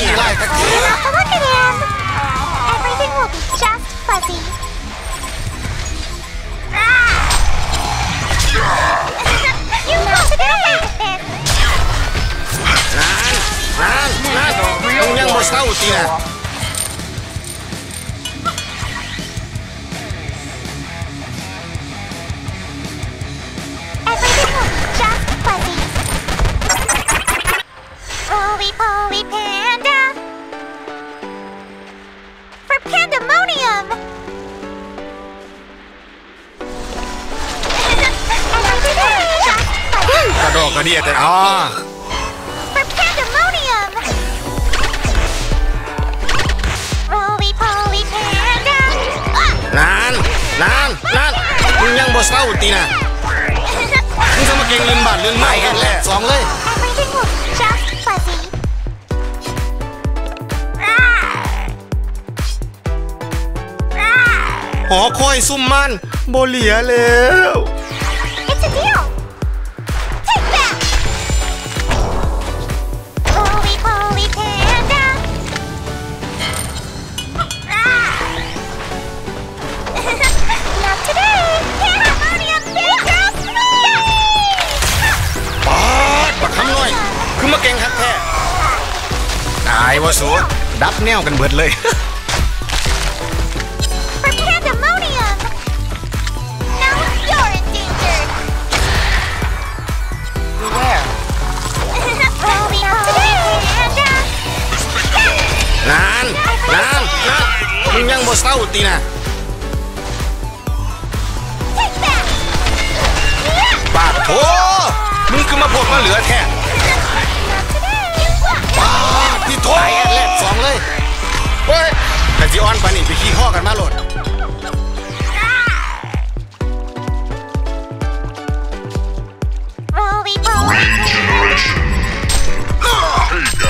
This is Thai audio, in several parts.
งจะเป็นยังไงขี่ไล่กันที Look at him! Everything will be just fuzzy. you must get away with this! นานนานน fuzzy. กระโดดกระเดียแต่อ๋อ For pandemonium. Roly poly panda. Ah! นานนานนานมึงยังบ่เศร้าตีนะมึงจะมาเก่งลืมบาดลืมไม้กันแหละสองเลย Everything will be just fuzzy. หอคอยซุ่มมันโบเหลียแล้ว ดับแนวกันเบิดเลย For pandemonium. Now you're endangered. Roly poly panda. นานนานนานมึงยังบ่เศร้าตีนะ Take that. ปาดโถมึงคือมาพดมาเหลือแท้ ดที่โถแรกสองเลยเฮ้ยแต่จีออนปานนี่ไปขี้ข้อกันมาโหลด Roly poly. Hey guys, look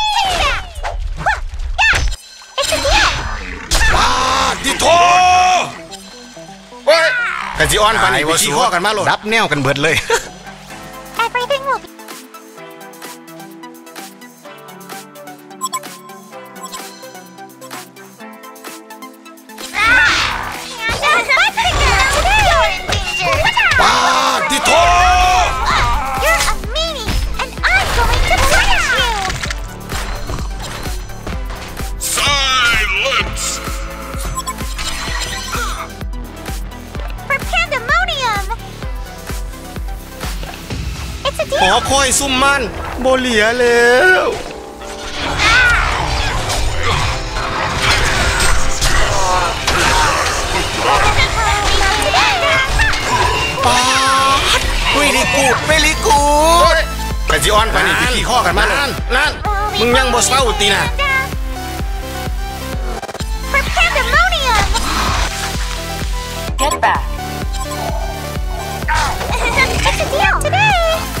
ดที่โถเฮ้ยแต่จีออนปานนี่ไปขี้ข้อกันมาโหลดดับแนวกันเบิดเลย อ deal. คอยซุ่มมันโบเหลียแล้วปาดเวลีกูดเวลีกูดแต่จีออนไปนี่ไปขี่ข้อกันมานั่นนั่นมึงยังบ่เศร้าตีนะ For pandemonium! Get back. it's a deal today!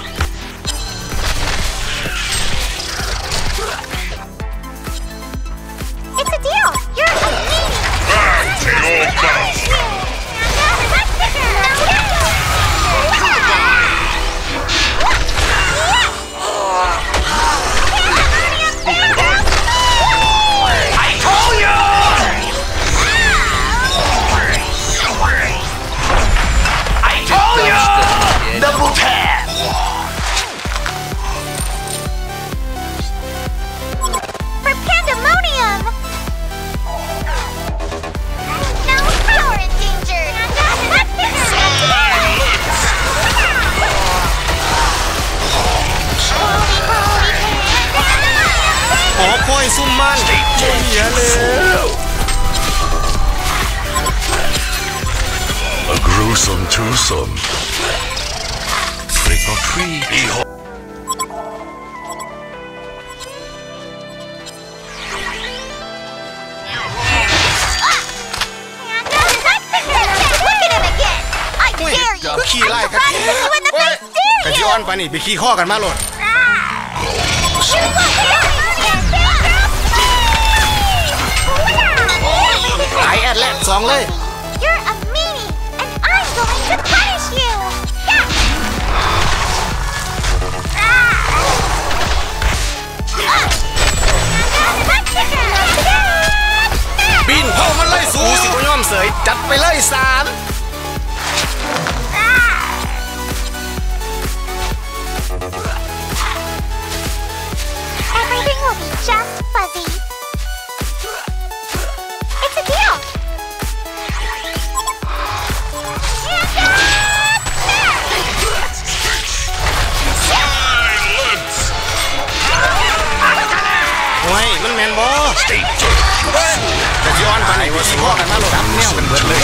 คอยซุ่มมันโบเหลียแล้ว A gruesome twosome. Trick or treat. Behold. Look at him again! I เฮ้ย dare you! คือขี่ไล่ I กัน karate kick you in the เฮ้ย face! แต่ Dare จี you! ออนไปนี่ไปขี่ข้อกันมาโลด ดแลกสองเลย โอ้ยมันแมนบอแต่จีออนไปนี่ไปขี่ข้อกันมาโลดดับแนวกันเบิดเลย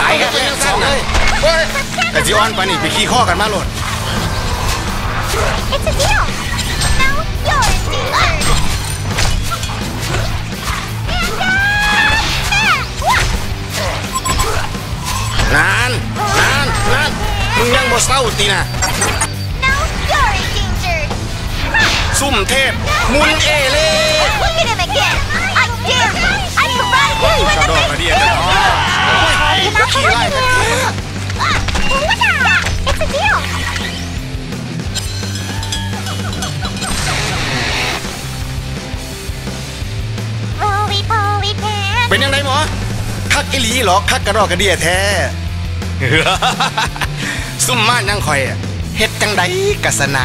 ตายแอดแลกสองเลยแต่จีออนไปนี่ไปขี่ข้อกันมาโลด It's a deal. Now you're endangered. นานนานนา ซุ่มเทพ มุนเอเล่ Look at him again. I dare you. I karate kick you in กระ the โดด face. กระเดียดกันอ๋อขี่ไล่กัน It's a deal. โรลีโพลีแพนเป็นยังไงหมอคักอีหลีเหรอคักกระดอกกระเดียแท้ ซุ่มม่านยังคอยอะเฮ็ดจังใดกะสนะ